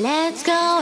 Let's go